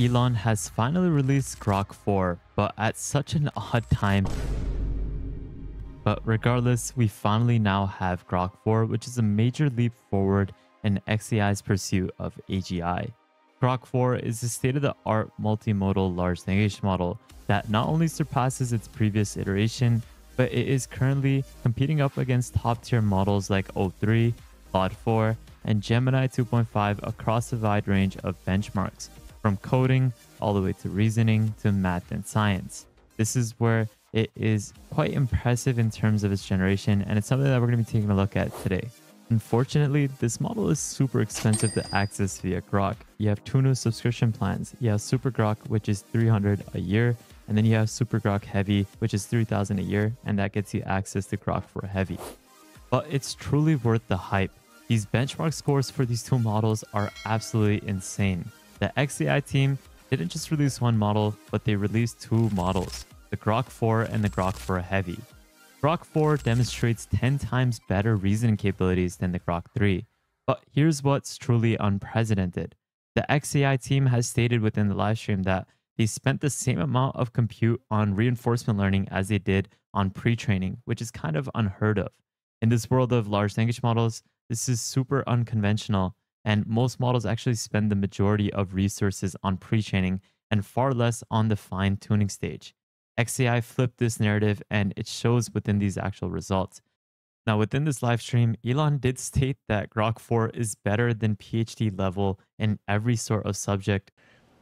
Elon has finally released Grok 4, but at such an odd time. But regardless, we finally now have Grok 4, which is a major leap forward in XAI's pursuit of AGI. Grok 4 is a state-of-the-art multimodal large language model that not only surpasses its previous iteration, but it is currently competing up against top-tier models like O3, Claude 4, and Gemini 2.5 across a wide range of benchmarks, from coding all the way to reasoning to math and science. This is where it is quite impressive in terms of its generation, and it's something that we're going to be taking a look at today. Unfortunately, this model is super expensive to access via Grok. You have two new subscription plans. You have Super Grok, which is 300 a year, and then you have Super Grok Heavy, which is 3000 a year, and that gets you access to Grok 4 Heavy. But it's truly worth the hype. These benchmark scores for these two models are absolutely insane. The XAI team didn't just release one model, but they released two models, the Grok 4 and the Grok 4 Heavy. Grok 4 demonstrates 10 times better reasoning capabilities than the Grok 3. But here's what's truly unprecedented. The XAI team has stated within the livestream that they spent the same amount of compute on reinforcement learning as they did on pre-training, which is kind of unheard of. In this world of large language models, this is super unconventional, and most models actually spend the majority of resources on pre-training and far less on the fine-tuning stage. XAI flipped this narrative and it shows within these actual results. Now, within this live stream, Elon did state that Grok 4 is better than PhD level in every sort of subject.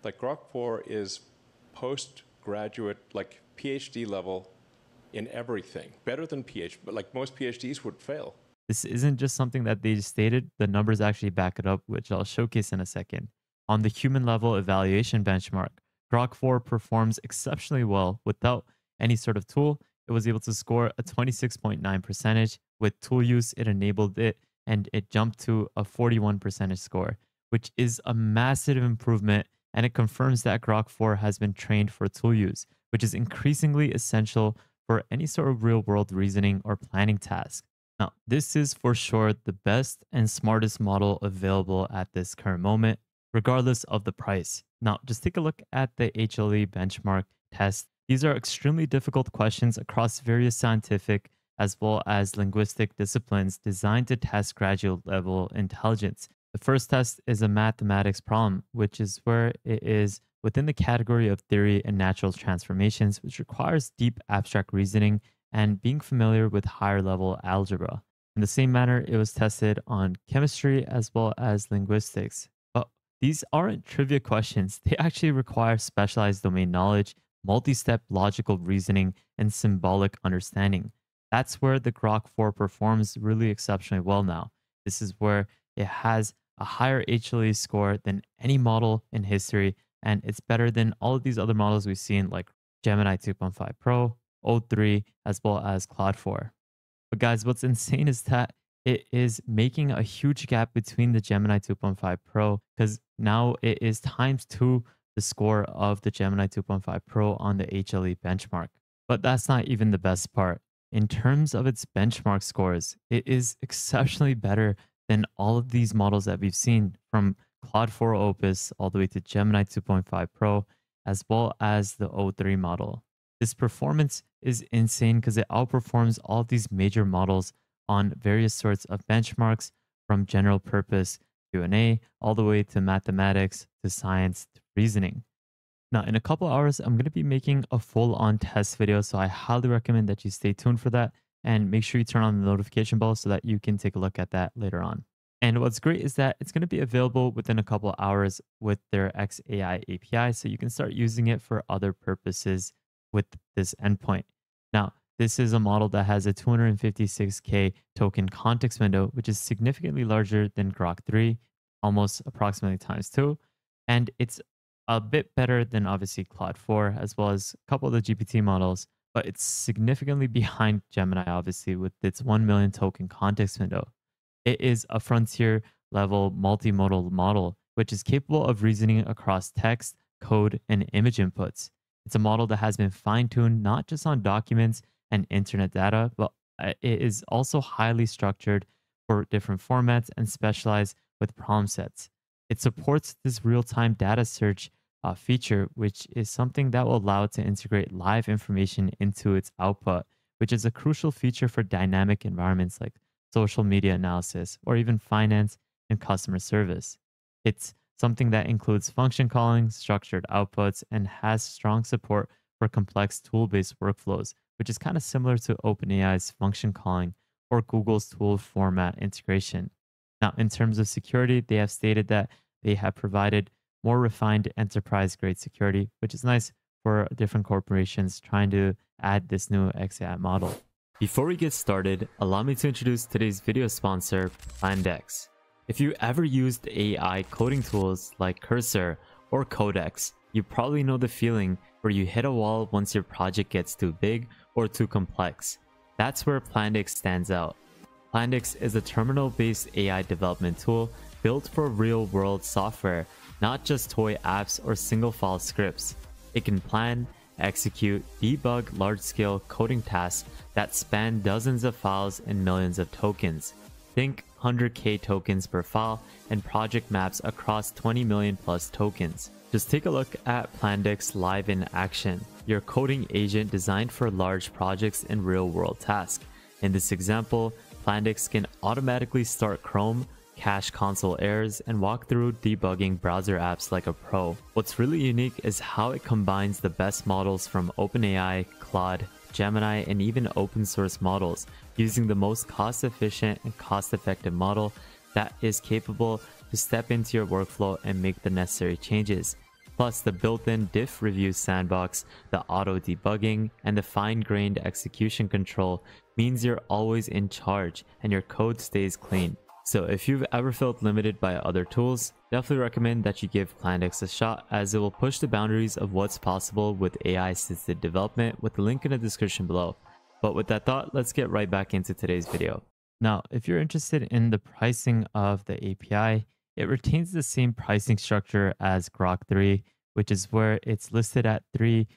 Like Grok 4 is postgraduate, like PhD level in everything, better than PhD, but like most PhDs would fail. This isn't just something that they stated, the numbers actually back it up, which I'll showcase in a second. On the human level evaluation benchmark, Grok 4 performs exceptionally well without any sort of tool. It was able to score a 26.9 percentage. With tool use, it enabled it and it jumped to a 41 percentage score, which is a massive improvement. And it confirms that Grok 4 has been trained for tool use, which is increasingly essential for any sort of real world reasoning or planning task. Now, this is for sure the best and smartest model available at this current moment, regardless of the price. Now, just take a look at the HLE benchmark test. These are extremely difficult questions across various scientific as well as linguistic disciplines designed to test graduate level intelligence. The first test is a mathematics problem, which is where it is within the category of theory and natural transformations, which requires deep abstract reasoning and being familiar with higher level algebra. In the same manner, it was tested on chemistry as well as linguistics. But these aren't trivia questions. They actually require specialized domain knowledge, multi step logical reasoning, and symbolic understanding. That's where the Grok 4 performs really exceptionally well now. This is where it has a higher HLE score than any model in history, and it's better than all of these other models we've seen, like Gemini 2.5 Pro, O3, as well as Claude 4. But guys, what's insane is that it is making a huge gap between the Gemini 2.5 Pro because now it is times two the score of the Gemini 2.5 Pro on the HLE benchmark. But that's not even the best part. In terms of its benchmark scores, it is exceptionally better than all of these models that we've seen from Claude 4 Opus all the way to Gemini 2.5 Pro, as well as the O3 model. This performance is insane because it outperforms all these major models on various sorts of benchmarks from general purpose Q&A all the way to mathematics to science to reasoning. Now, in a couple hours, I'm going to be making a full-on test video, so I highly recommend that you stay tuned for that and make sure you turn on the notification bell so that you can take a look at that later on. And what's great is that it's going to be available within a couple hours with their XAI API, so you can start using it for other purposes with this endpoint. Now, this is a model that has a 256K token context window, which is significantly larger than Grok 3, almost approximately times two. And it's a bit better than obviously Claude 4, as well as a couple of the GPT models, but it's significantly behind Gemini, obviously, with its 1 million token context window. It is a frontier level multimodal model, which is capable of reasoning across text, code, and image inputs. It's a model that has been fine tuned not just on documents and internet data, but uh, it is also highly structured for different formats and specialized with problem sets. It supports this real time data search uh, feature, which is something that will allow it to integrate live information into its output, which is a crucial feature for dynamic environments like social media analysis or even finance and customer service. It's something that includes function calling, structured outputs, and has strong support for complex tool based workflows, which is kind of similar to OpenAI's function calling or Google's tool format integration. Now, in terms of security, they have stated that they have provided more refined enterprise grade security, which is nice for different corporations trying to add this new XAI model. Before we get started, allow me to introduce today's video sponsor, Plandex. If you ever used AI coding tools like Cursor or Codex, you probably know the feeling where you hit a wall once your project gets too big or too complex. That's where Plandex stands out. Plandex is a terminal-based AI development tool built for real-world software, not just toy apps or single-file scripts. It can plan, execute, debug large-scale coding tasks that span dozens of files and millions of tokens. Think 100k tokens per file and project maps across 20 million plus tokens. Just take a look at Plandex live in action, your coding agent designed for large projects and real-world tasks. In this example, Plandex can automatically start Chrome, cache console errors, and walk through debugging browser apps like a pro. What's really unique is how it combines the best models from OpenAI, Claude, Gemini, and even open source models, using the most cost efficient and cost effective model that is capable to step into your workflow and make the necessary changes. Plus, the built in diff review sandbox, the auto debugging, and the fine grained execution control means you're always in charge and your code stays clean. So if you've ever felt limited by other tools, definitely recommend that you give Plandex a shot as it will push the boundaries of what's possible with AI assisted development with the link in the description below. But with that thought, let's get right back into today's video. Now, if you're interested in the pricing of the API, it retains the same pricing structure as Grok 3, which is where it's listed at $3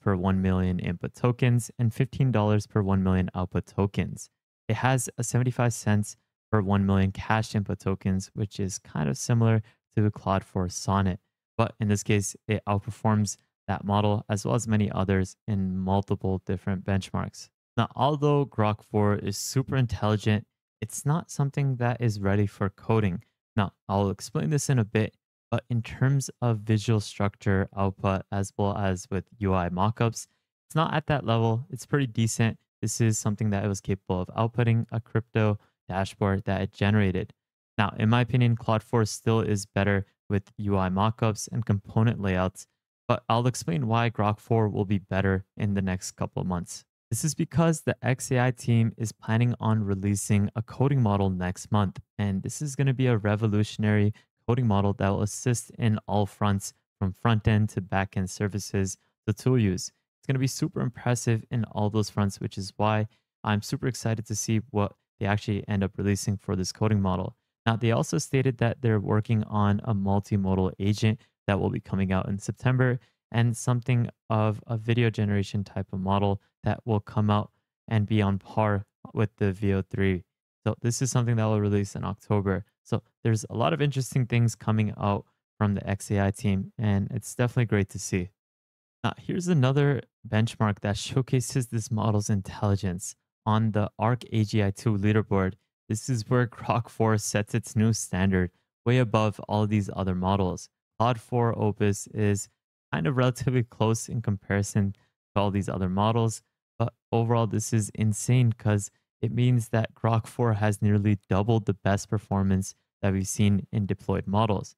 per 1 million input tokens and $15 per 1 million output tokens. It has a 75 cents per 1 million cache input tokens, which is kind of similar to the Claude 4 Sonnet. But in this case, it outperforms that model as well as many others in multiple different benchmarks. Now, although Grok 4 is super intelligent, it's not something that is ready for coding. Now, I'll explain this in a bit, but in terms of visual structure output as well as with UI mockups, it's not at that level. It's pretty decent. This is something that it was capable of outputting a crypto dashboard that it generated. Now, in my opinion, Claude 4 still is better with UI mockups and component layouts, but I'll explain why Grok 4 will be better in the next couple of months. This is because the XAI team is planning on releasing a coding model next month, and this is going to be a revolutionary coding model that will assist in all fronts from front end to back end services to tool use. It's going to be super impressive in all those fronts, which is why I'm super excited to see what they actually end up releasing for this coding model. Now, they also stated that they're working on a multimodal agent that will be coming out in September and something of a video generation type of model that will come out and be on par with the Veo 3. So this is something that will release in October. So there's a lot of interesting things coming out from the XAI team, and it's definitely great to see. Now, here's another benchmark that showcases this model's intelligence. On the ARC AGI2 leaderboard, this is where Grok 4 sets its new standard, way above all these other models. Claude 4 Opus is kind of relatively close in comparison to all these other models. But overall, this is insane because it means that Grok 4 has nearly doubled the best performance that we've seen in deployed models.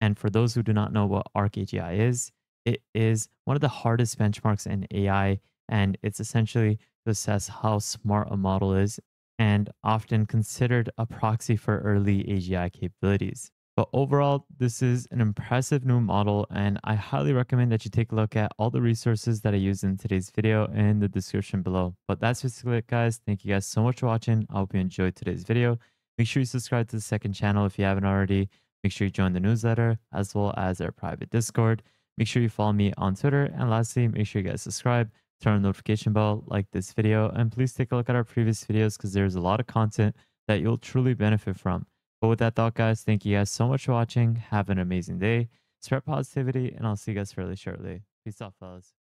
And for those who do not know what ArcAGI is, it is one of the hardest benchmarks in AI, and it's essentially to assess how smart a model is and often considered a proxy for early AGI capabilities. But overall, this is an impressive new model, and I highly recommend that you take a look at all the resources that I used in today's video in the description below. But that's basically it, guys. Thank you guys so much for watching. I hope you enjoyed today's video. Make sure you subscribe to the second channel if you haven't already. Make sure you join the newsletter as well as our private Discord. Make sure you follow me on Twitter. And lastly, make sure you guys subscribe, turn on notification bell, like this video, and please take a look at our previous videos because there's a lot of content that you'll truly benefit from. But with that thought, guys, thank you guys so much for watching. Have an amazing day. spread positivity, and I'll see you guys fairly shortly. Peace out, fellas.